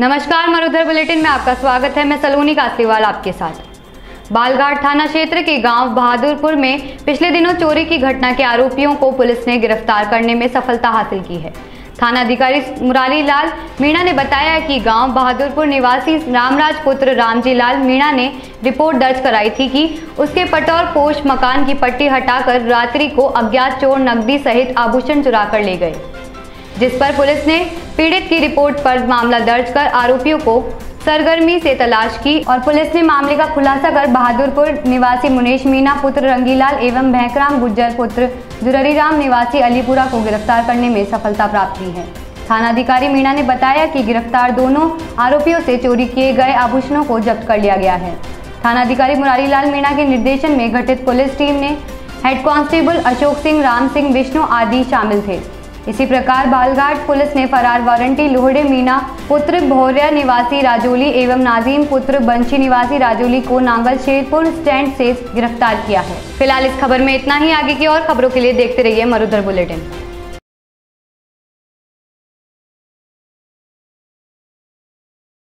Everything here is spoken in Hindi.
नमस्कार, मरुधर बुलेटिन में आपका स्वागत है। मैं सलोनी कासलीवाल आपके साथ। बालघाट थाना क्षेत्र के गाँव बहादुरपुर में पिछले दिनों चोरी की घटना के आरोपियों को पुलिस ने गिरफ़्तार करने में सफलता हासिल की है। थाना अधिकारी मुरारी लाल मीणा ने बताया कि गाँव बहादुरपुर निवासी रामराज पुत्र रामजी लाल मीणा ने रिपोर्ट दर्ज कराई थी कि उसके पटौर पोष मकान की पट्टी हटाकर रात्रि को अज्ञात चोर नकदी सहित आभूषण चुरा कर ले गए। जिस पर पुलिस ने पीड़ित की रिपोर्ट पर मामला दर्ज कर आरोपियों को सरगर्मी से तलाश की और पुलिस ने मामले का खुलासा कर बहादुरपुर निवासी मुनेश मीना, पुत्र रंगीलाल एवं भैंकराम गुज्जर, पुत्र जुररीराम निवासी अलीपुरा को गिरफ़्तार करने में सफलता प्राप्त की है। थानाधिकारी मीणा ने बताया कि गिरफ़्तार दोनों आरोपियों से चोरी किए गए आभूषणों को जब्त कर लिया गया है। थानाधिकारी मुरारी लाल मीणा के निर्देशन में गठित पुलिस टीम ने हेड कांस्टेबल अशोक सिंह, राम सिंह, विष्णु आदि शामिल थे। इसी प्रकार बालघाट पुलिस ने फरार वारंटी लोहड़े मीना, पुत्र भौरिया निवासी राजोली एवं नाजीम पुत्र बंशी निवासी राजोली को नांगल शेरपुर स्टैंड से गिरफ़्तार किया है। फ़िलहाल इस खबर में इतना ही। आगे की और खबरों के लिए देखते रहिए मरुधर बुलेटिन।